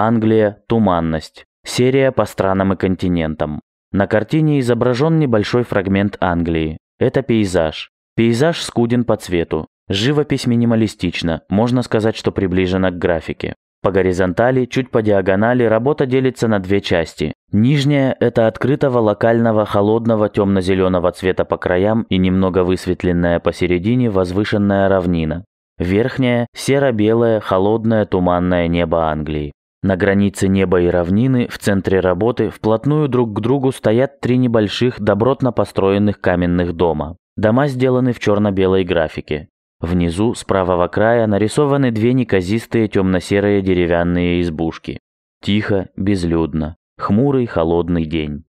Англия, туманность. Серия по странам и континентам. На картине изображен небольшой фрагмент Англии. Это пейзаж. Пейзаж скуден по цвету. Живопись минималистична, можно сказать, что приближена к графике. По горизонтали, чуть по диагонали работа делится на две части. Нижняя – это открытого локального холодного темно-зеленого цвета по краям и немного высветленная посередине возвышенная равнина. Верхняя – серо-белое, холодное, туманное небо Англии. На границе неба и равнины, в центре работы, вплотную друг к другу стоят три небольших, добротно построенных каменных дома. Дома сделаны в черно-белой графике. Внизу, с правого края, нарисованы две неказистые темно-серые деревянные избушки. Тихо, безлюдно. Хмурый холодный день.